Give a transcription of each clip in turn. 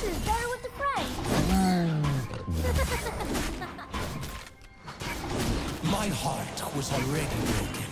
My heart was already broken.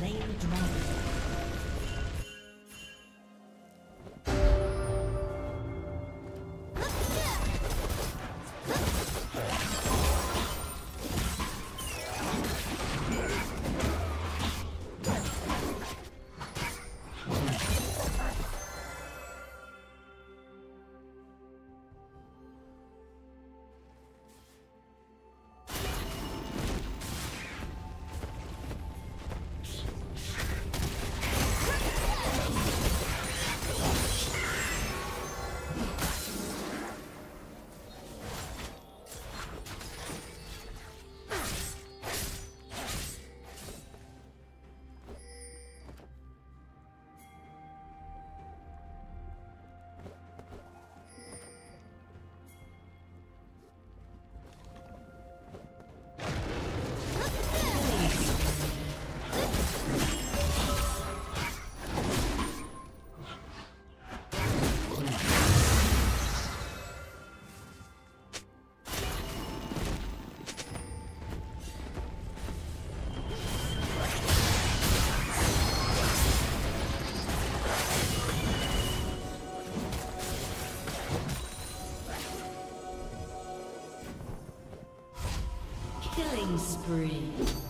slain the dragon. spree.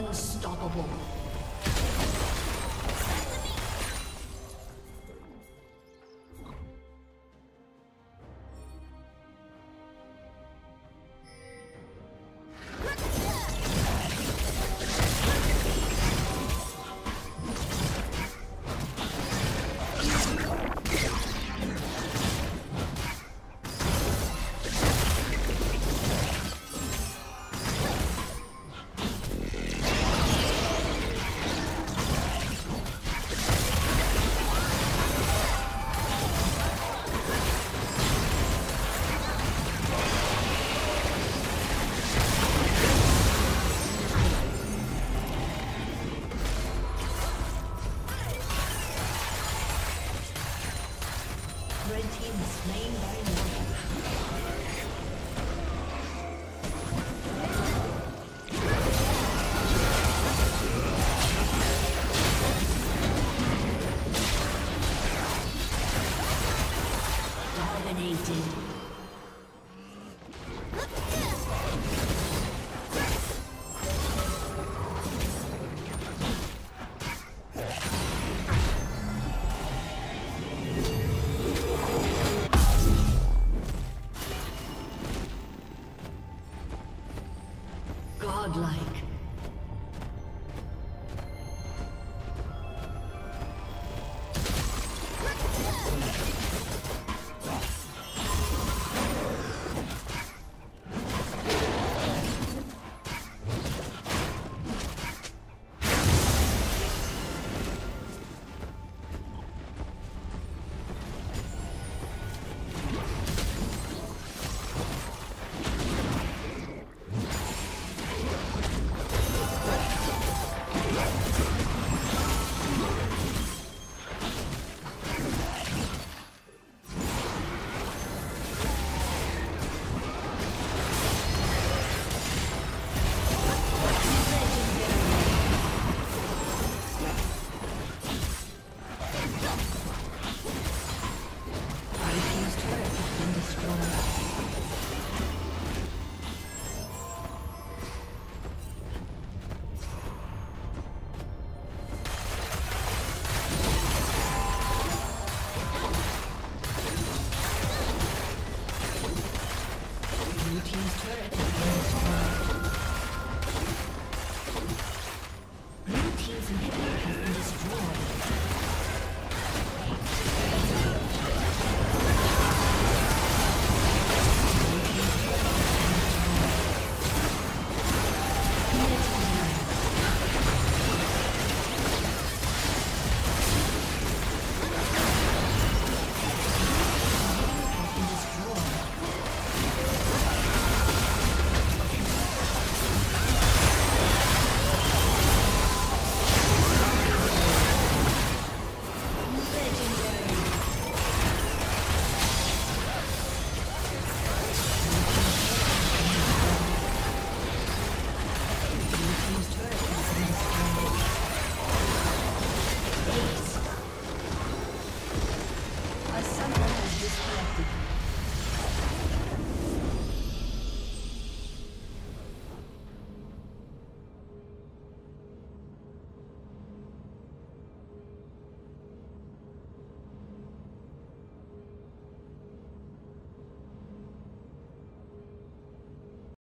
Unstoppable.